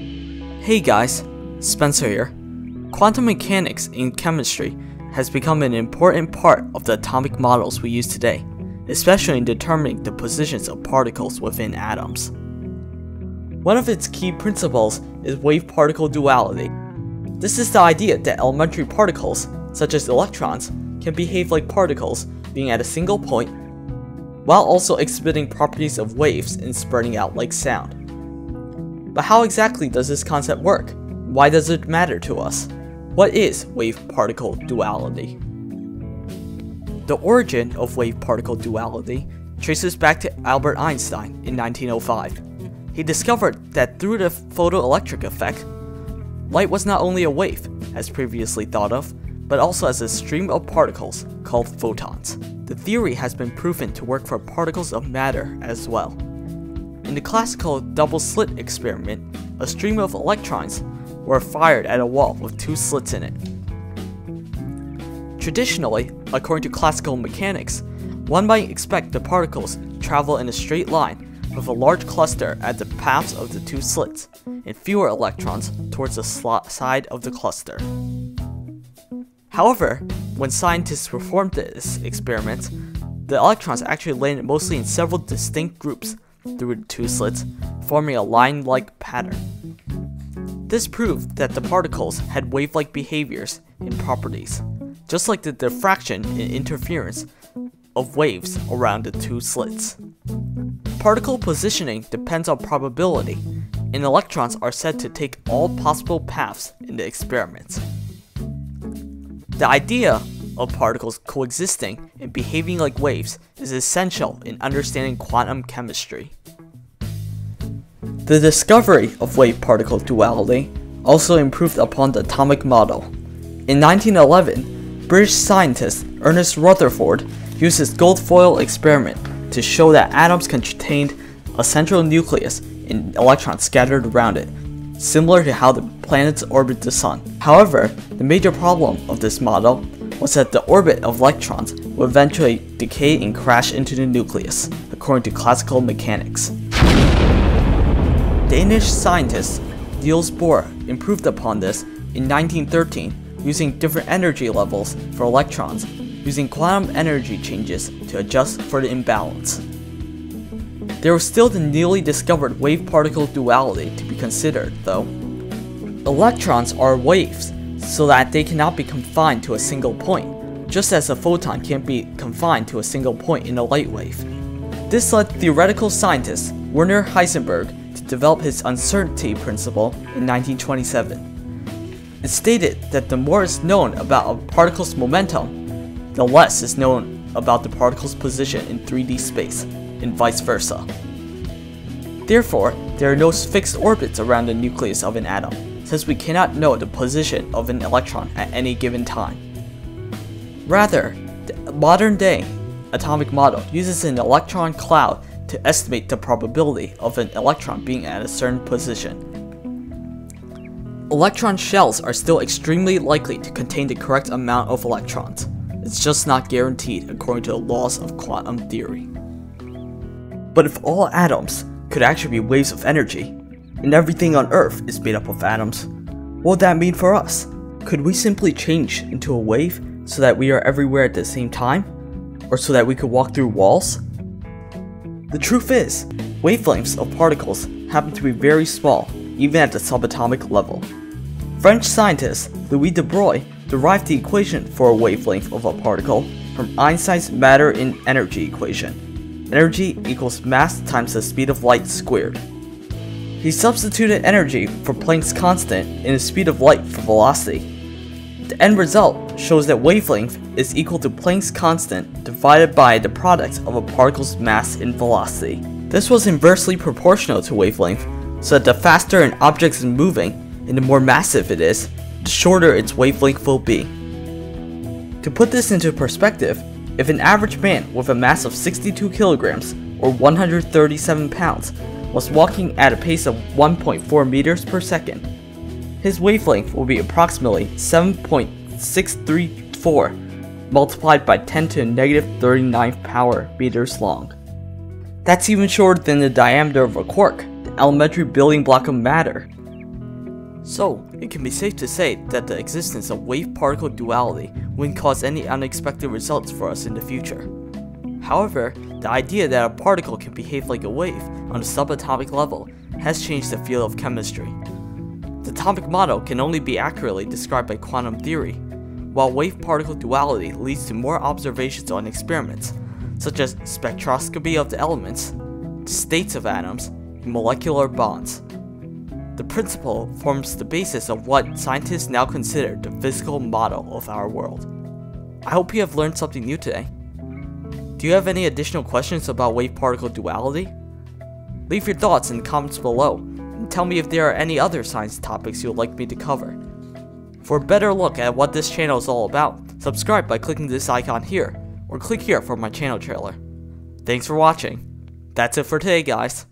Hey guys, Spencer here. Quantum mechanics in chemistry has become an important part of the atomic models we use today, especially in determining the positions of particles within atoms. One of its key principles is wave-particle duality. This is the idea that elementary particles, such as electrons, can behave like particles, being at a single point, while also exhibiting properties of waves and spreading out like sound. But how exactly does this concept work? Why does it matter to us? What is wave-particle duality? The origin of wave-particle duality traces back to Albert Einstein in 1905. He discovered that through the photoelectric effect, light was not only a wave, as previously thought of, but also as a stream of particles called photons. The theory has been proven to work for particles of matter as well. In the classical double-slit experiment, a stream of electrons were fired at a wall with two slits in it. Traditionally, according to classical mechanics, one might expect the particles to travel in a straight line with a large cluster at the paths of the two slits, and fewer electrons towards the side of the cluster. However, when scientists performed this experiment, the electrons actually landed mostly in several distinct groups through the two slits, forming a line-like pattern. This proved that the particles had wave-like behaviors and properties, just like the diffraction and interference of waves around the two slits. Particle positioning depends on probability, and electrons are said to take all possible paths in the experiment. The idea of particles coexisting and behaving like waves is essential in understanding quantum chemistry. The discovery of wave-particle duality also improved upon the atomic model. In 1911, British scientist Ernest Rutherford used his gold foil experiment to show that atoms contained a central nucleus and electrons scattered around it, similar to how the planets orbit the sun. However, the major problem of this model was that the orbit of electrons would eventually decay and crash into the nucleus, according to classical mechanics. Danish scientist Niels Bohr improved upon this in 1913 using different energy levels for electrons, using quantum energy changes to adjust for the imbalance. There was still the newly discovered wave-particle duality to be considered, though. Electrons are waves, so that they cannot be confined to a single point, just as a photon can't be confined to a single point in a light wave. This led theoretical scientist Werner Heisenberg to develop his uncertainty principle in 1927. It stated that the more is known about a particle's momentum, the less is known about the particle's position in 3D space and vice versa. Therefore, there are no fixed orbits around the nucleus of an atom, since we cannot know the position of an electron at any given time. Rather, the modern-day atomic model uses an electron cloud to estimate the probability of an electron being at a certain position. Electron shells are still extremely likely to contain the correct amount of electrons. It's just not guaranteed according to the laws of quantum theory. But if all atoms could actually be waves of energy, and everything on Earth is made up of atoms, what would that mean for us? Could we simply change into a wave so that we are everywhere at the same time? Or so that we could walk through walls? The truth is, wavelengths of particles happen to be very small, even at the subatomic level. French scientist Louis de Broglie derived the equation for a wavelength of a particle from Einstein's matter and energy equation energy equals mass times the speed of light squared. He substituted energy for Planck's constant and the speed of light for velocity. The end result shows that wavelength is equal to Planck's constant divided by the product of a particle's mass and velocity. This was inversely proportional to wavelength, so that the faster an object is moving and the more massive it is, the shorter its wavelength will be. To put this into perspective, if an average man with a mass of 62 kilograms or 137 pounds was walking at a pace of 1.4 meters per second, his wavelength will be approximately 7.634 multiplied by 10 to the negative 39 power meters long. That's even shorter than the diameter of a quark, the elementary building block of matter. So, it can be safe to say that the existence of wave-particle duality wouldn't cause any unexpected results for us in the future. However, the idea that a particle can behave like a wave on a subatomic level has changed the field of chemistry. The atomic model can only be accurately described by quantum theory, while wave-particle duality leads to more observations on experiments, such as spectroscopy of the elements, the states of atoms, and molecular bonds. The principle forms the basis of what scientists now consider the physical model of our world. I hope you have learned something new today. Do you have any additional questions about wave-particle duality? Leave your thoughts in the comments below, and tell me if there are any other science topics you would like me to cover. For a better look at what this channel is all about, subscribe by clicking this icon here, or click here for my channel trailer. Thanks for watching. That's it for today guys.